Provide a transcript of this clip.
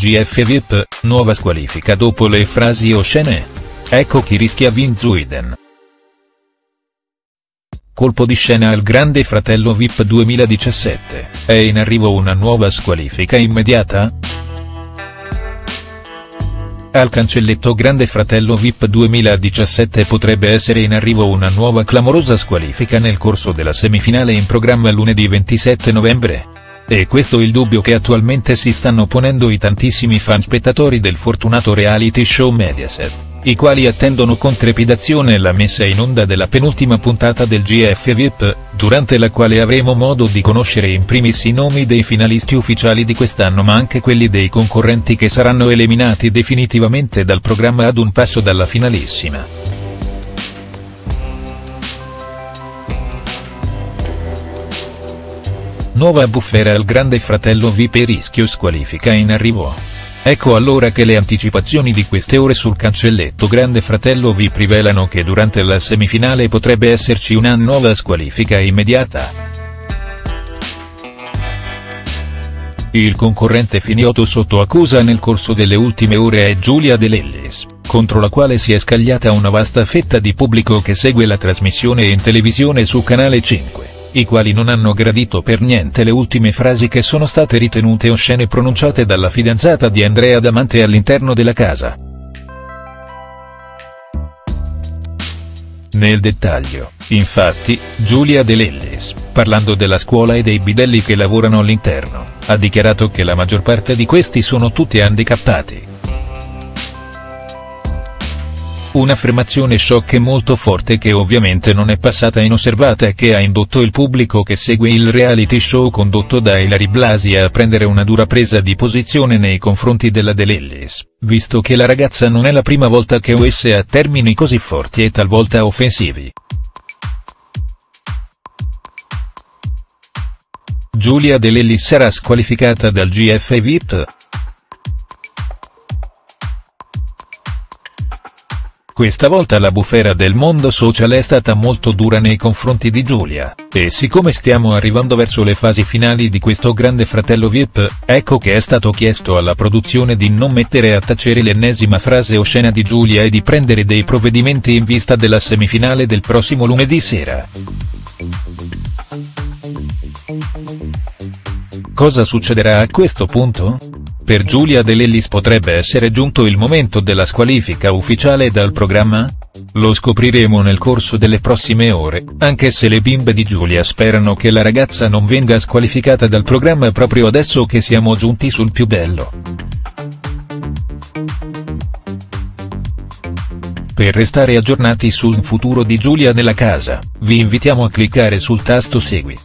GF VIP, nuova squalifica dopo le frasi oscene? Ecco chi rischia Vinzuiden. Colpo di scena al Grande Fratello VIP 2017, è in arrivo una nuova squalifica immediata?. Al cancelletto Grande Fratello VIP 2017 potrebbe essere in arrivo una nuova clamorosa squalifica nel corso della semifinale in programma lunedì 27 novembre. E questo il dubbio che attualmente si stanno ponendo i tantissimi fan spettatori del fortunato reality show Mediaset i quali attendono con trepidazione la messa in onda della penultima puntata del GF VIP, durante la quale avremo modo di conoscere in primis i nomi dei finalisti ufficiali di quest'anno ma anche quelli dei concorrenti che saranno eliminati definitivamente dal programma ad un passo dalla finalissima. Nuova bufera al grande fratello VIP e rischio squalifica in arrivo. Ecco allora che le anticipazioni di queste ore sul cancelletto Grande Fratello vi rivelano che durante la semifinale potrebbe esserci una nuova squalifica immediata. Il concorrente finito sotto accusa nel corso delle ultime ore è Giulia De Lellis, contro la quale si è scagliata una vasta fetta di pubblico che segue la trasmissione in televisione su Canale 5 i quali non hanno gradito per niente le ultime frasi che sono state ritenute oscene pronunciate dalla fidanzata di Andrea Damante all'interno della casa. Nel dettaglio, infatti, Giulia De Lellis, parlando della scuola e dei bidelli che lavorano all'interno, ha dichiarato che la maggior parte di questi sono tutti handicappati. Un'affermazione shock e molto forte che ovviamente non è passata inosservata e che ha indotto il pubblico che segue il reality show condotto da Ilari Blasi a prendere una dura presa di posizione nei confronti della De Lellis, visto che la ragazza non è la prima volta che usa a termini così forti e talvolta offensivi. Giulia De Lellis sarà squalificata dal GF VIP? Questa volta la bufera del mondo social è stata molto dura nei confronti di Giulia, e siccome stiamo arrivando verso le fasi finali di questo grande fratello VIP, ecco che è stato chiesto alla produzione di non mettere a tacere l'ennesima frase oscena di Giulia e di prendere dei provvedimenti in vista della semifinale del prossimo lunedì sera. Cosa succederà a questo punto? Per Giulia De Lellis potrebbe essere giunto il momento della squalifica ufficiale dal programma? Lo scopriremo nel corso delle prossime ore, anche se le bimbe di Giulia sperano che la ragazza non venga squalificata dal programma proprio adesso che siamo giunti sul più bello. Per restare aggiornati sul futuro di Giulia nella casa, vi invitiamo a cliccare sul tasto segui.